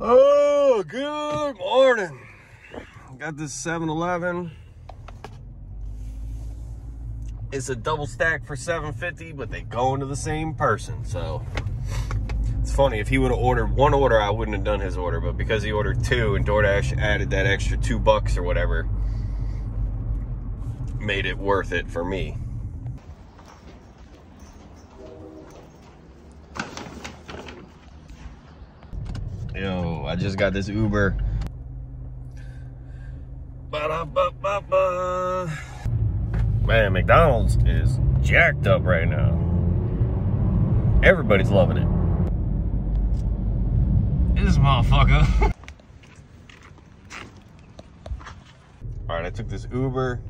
Oh, good morning. Got this 7-Eleven. It's a double stack for 750, but they go into the same person. So it's funny. If he would have ordered one order, I wouldn't have done his order. But because he ordered two and DoorDash added that extra two bucks or whatever, made it worth it for me. Yo, I just got this Uber. Man, McDonald's is jacked up right now. Everybody's loving it. This motherfucker. All right, I took this Uber.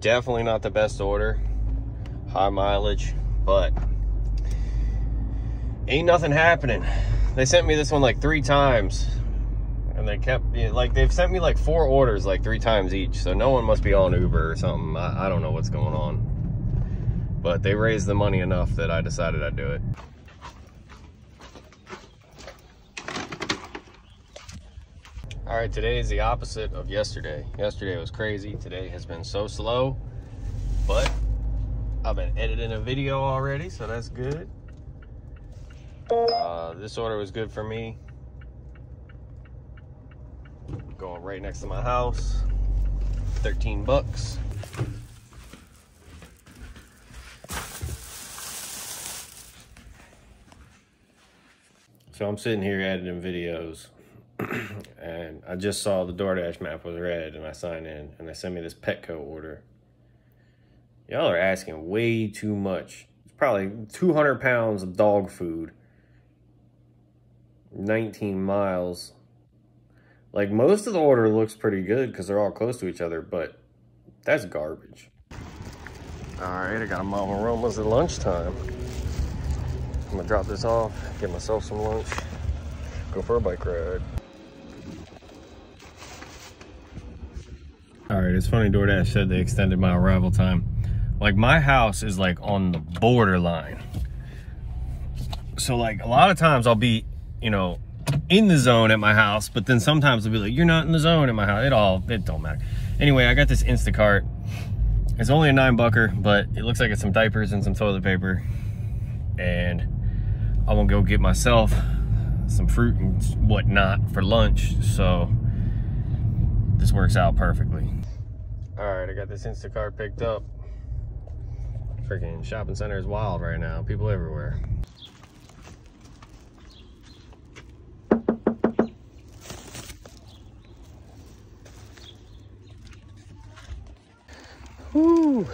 Definitely not the best order. High mileage, but ain't nothing happening. They sent me this one like three times. And they kept, like, they've sent me like four orders like three times each. So no one must be on Uber or something. I, I don't know what's going on. But they raised the money enough that I decided I'd do it. All right, today is the opposite of yesterday. Yesterday was crazy. Today has been so slow, but I've been editing a video already, so that's good. Uh, this order was good for me. Going right next to my house. 13 bucks. So I'm sitting here editing videos and I just saw the DoorDash map was red and I signed in and they sent me this Petco order. Y'all are asking way too much. It's probably 200 pounds of dog food 19 miles. Like most of the order looks pretty good because they're all close to each other, but that's garbage. All right, I got a Mama Roma's at lunchtime. I'm gonna drop this off, get myself some lunch, go for a bike ride. All right, it's funny DoorDash said they extended my arrival time. Like my house is like on the borderline. So like a lot of times I'll be you know, in the zone at my house, but then sometimes they'll be like, you're not in the zone at my house. It all, it don't matter. Anyway, I got this Instacart. It's only a nine bucker, but it looks like it's some diapers and some toilet paper. And I'm gonna go get myself some fruit and whatnot for lunch. So this works out perfectly. All right, I got this Instacart picked up. Freaking shopping center is wild right now. People everywhere. Woo.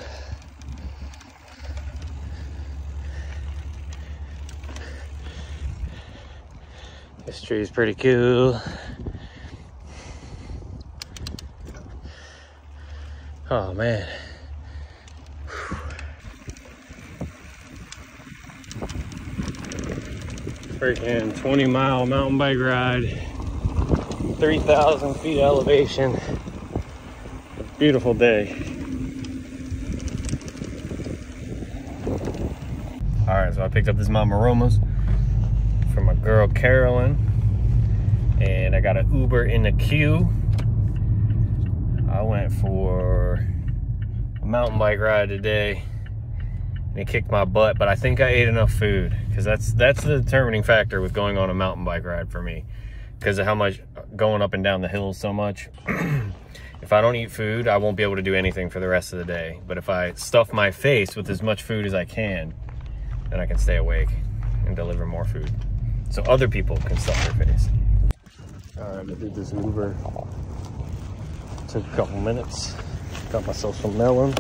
This tree is pretty cool. Oh man. Freaking 20 mile mountain bike ride, 3,000 feet elevation. Beautiful day. All right, so I picked up this Mama Roma's from my girl Carolyn, and I got an Uber in the queue. I went for a mountain bike ride today, and it kicked my butt. But I think I ate enough food because that's that's the determining factor with going on a mountain bike ride for me, because of how much going up and down the hills so much. if I don't eat food, I won't be able to do anything for the rest of the day. But if I stuff my face with as much food as I can, then I can stay awake and deliver more food so other people can stuff their face. All right, I did this Uber. Took a couple minutes. Got myself some melon.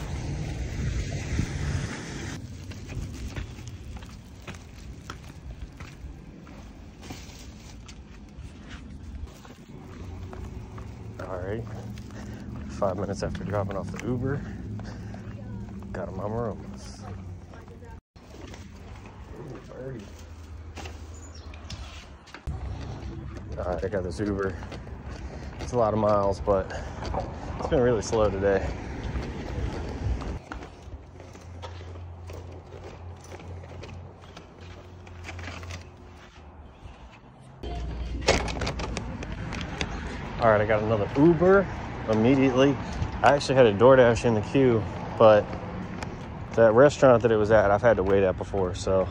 All right, five minutes after dropping off the Uber, got a mama room. 30. Alright, uh, I got this Uber. It's a lot of miles, but it's been really slow today. All right, I got another Uber immediately. I actually had a DoorDash in the queue, but that restaurant that it was at, I've had to wait at before, so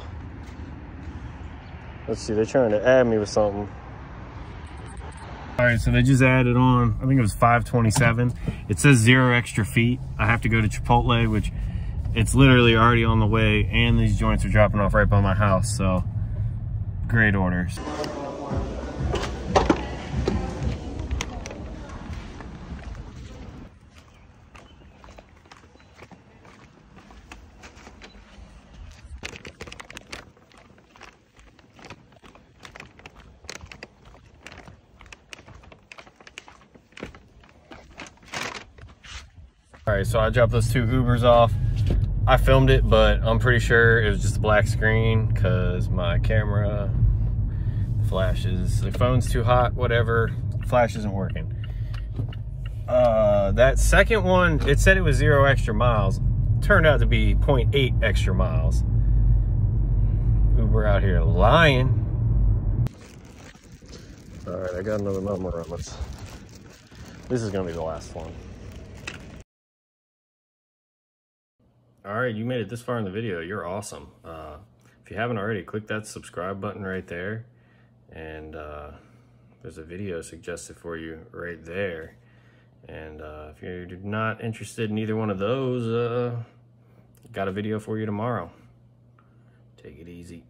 Let's see, they're trying to add me with something. All right, so they just added on, I think it was 527. It says zero extra feet. I have to go to Chipotle, which it's literally already on the way, and these joints are dropping off right by my house, so great orders. Right, so I dropped those two Ubers off. I filmed it, but I'm pretty sure it was just a black screen because my camera flashes. The phone's too hot, whatever. Flash isn't working. Uh, that second one, it said it was zero extra miles. Turned out to be 0.8 extra miles. Uber out here lying. All right, I got another Mama Romas. This is gonna be the last one. All right, you made it this far in the video. You're awesome. Uh, if you haven't already, click that subscribe button right there. And uh, there's a video suggested for you right there. And uh, if you're not interested in either one of those, uh, got a video for you tomorrow. Take it easy.